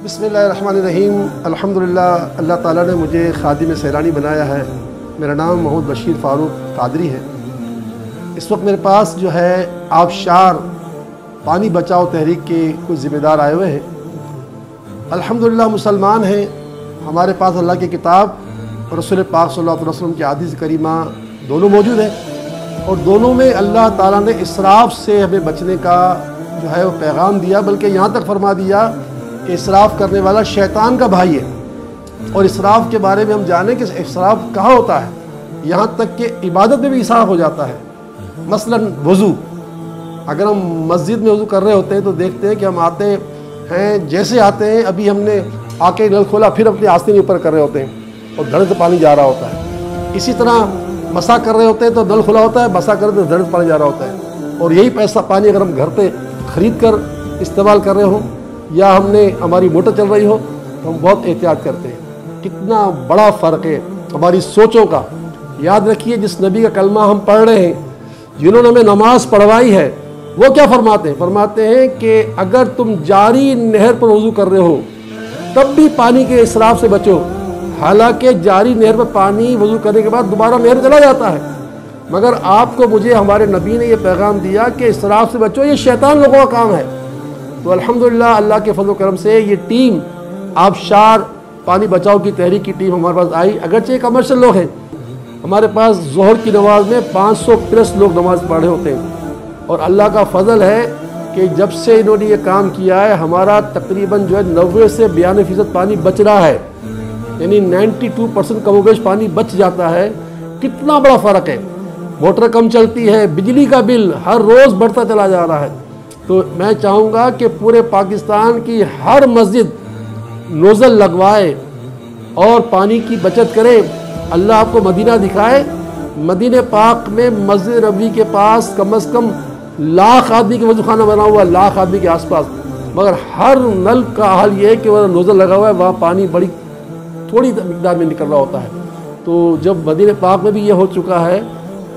बसमीम अल्हम्दुलिल्लाह, अल्लाह ताला ने मुझे खादिम सैलानी बनाया है। मेरा नाम मोहम्मद बशीर फ़ारूक कादरी है। इस वक्त मेरे पास जो है, आबशार पानी बचाओ तहरीक के कुछ ज़िम्मेदार आए हुए हैं। अल्हम्दुलिल्लाह, मुसलमान हैं। हमारे पास अल्लाह की किताब रसूल पाक सल्लल्लाहु अलैहि की आदिस करीमा दोनों मौजूद हैं। और दोनों में अल्लाह ताला ने इसराफ से हमें बचने का जो है, वो पैगाम दिया, बल्कि यहाँ तक फरमा दिया कि इसराफ करने वाला शैतान का भाई है। और इसराफ के बारे में हम जाने कि इसराफ कहाँ होता है। यहाँ तक कि इबादत में भी इसराफ हो जाता है। मसलन वज़ू। अगर हम मस्जिद में वज़ू कर रहे होते हैं तो देखते हैं कि हम आते हैं, जैसे आते हैं, अभी हमने आके नल खोला, फिर अपने आस्ते ऊपर कर रहे होते हैं। और धड़ से पानी जा रहा होता है। इसी तरह मसा कर रहे होते हैं तो नल खुला होता है, मसा कर रहे तो धड़ से पानी जा रहा होता है। और यही पैसा पानी अगर हम घर पर ख़रीद कर इस्तेमाल कर रहे हों या हमने हमारी मोटर चल रही हो तो हम बहुत एहतियात करते हैं। कितना बड़ा फ़र्क है हमारी सोचों का। याद रखिए, जिस नबी का कलमा हम पढ़ रहे हैं, जिन्होंने हमें नमाज़ पढ़वाई है, वो क्या फरमाते हैं? फरमाते हैं कि अगर तुम जारी नहर पर वज़ू कर रहे हो, तब भी पानी के इसराफ से बचो। हालाँकि जारी नहर पर पानी वज़ू करने के बाद दोबारा नहर चला जाता है। मगर आपको मुझे, हमारे नबी ने यह पैगाम दिया कि इसराफ से बचो, ये शैतान लोगों का काम है। तो अल्हम्दुलिल्लाह, अल्लाह के फजल करम से ये टीम आबशार पानी बचाओ की तहरीक की टीम हमारे पास आई। अगरचे कमर्शल लोग हैं, हमारे पास जहर की नमाज़ में 500 प्लस लोग नमाज़ पढ़े होते हैं। और अल्लाह का फजल है कि जब से इन्होंने ये काम किया है, हमारा तकरीबन जो है नबे से बयानवे फ़ीसद पानी बच रहा है। यानी 92 परसेंट कमोबेश पानी बच जाता है। कितना बड़ा फ़र्क है? मोटर कम चलती है, बिजली का बिल हर रोज़ बढ़ता चला जा रहा है। तो मैं चाहूँगा कि पूरे पाकिस्तान की हर मस्जिद नोज़ल लगवाए और पानी की बचत करे। अल्लाह आपको मदीना दिखाए। मदीने पाक में मस्जिद नबी के पास कम अज़ कम लाख आदमी के वज़ू खाना बना हुआ, लाख आदमी के आसपास। मगर हर नल का हाल ये है कि वह नोज़ल लगा हुआ है, वहाँ पानी बड़ी थोड़ी मकदार में निकल रहा होता है। तो जब मदीने पाक में भी ये हो चुका है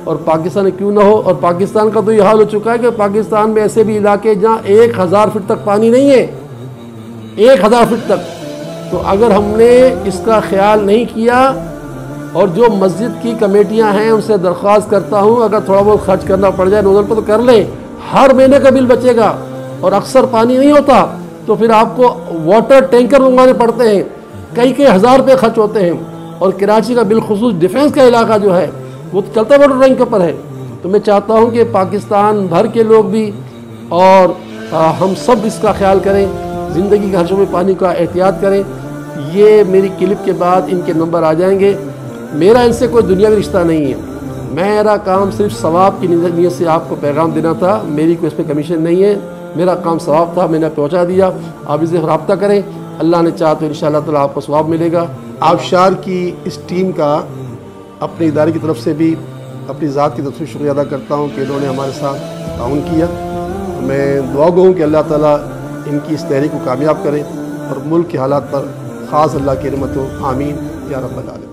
और पाकिस्तान क्यों ना हो? और पाकिस्तान का तो ये हाल हो चुका है कि पाकिस्तान में ऐसे भी इलाके जहाँ एक हज़ार फिट तक पानी नहीं है। एक हज़ार फिट तक। तो अगर हमने इसका ख्याल नहीं किया, और जो मस्जिद की कमेटियाँ हैं, उनसे दरख्वास्त करता हूँ, अगर थोड़ा बहुत खर्च करना पड़ जाए, नोजल पर तो कर लें। हर महीने का बिल बचेगा, और अक्सर पानी नहीं होता तो फिर आपको वाटर टैंकर मंगवाने पड़ते हैं। कई कई हज़ार रुपये खर्च होते हैं, और कराची का बिलखसूस डिफेंस का इलाका जो है वो तो चलता वाटर रैंक के ऊपर है। तो मैं चाहता हूँ कि पाकिस्तान भर के लोग भी और आ, हम सब इसका ख्याल करें ज़िंदगी के हर शोबे पानी का एहतियात करें। ये मेरी क्लिप के बाद इनके नंबर आ जाएँगे। मेरा इनसे कोई दुनियावी रिश्ता नहीं है। मेरा काम सिर्फ़ सवाब की नीयत से आपको पैगाम देना था। मेरी कोई इस पर कमीशन नहीं है। मेरा काम सवाब था मैंने पहुँचा दिया। आप इसे रबता करें। अल्लाह ने चाह तो इन ताला आपको स्वाब मिलेगा। आबशार की इस टीम का अपने इदारे की तरफ़ से भी, अपनी ज़ात की तरफ़ से शुक्रिया अदा करता हूँ कि इन्होंने हमारे साथ ताउन किया। मैं दुआ गो कि अल्लाह ताला इनकी इस तहरीक को कामयाब करें और मुल्क के हालात पर ख़ास अल्लाह की रहमतों हो। आमीन। या रब्बल आलमीन।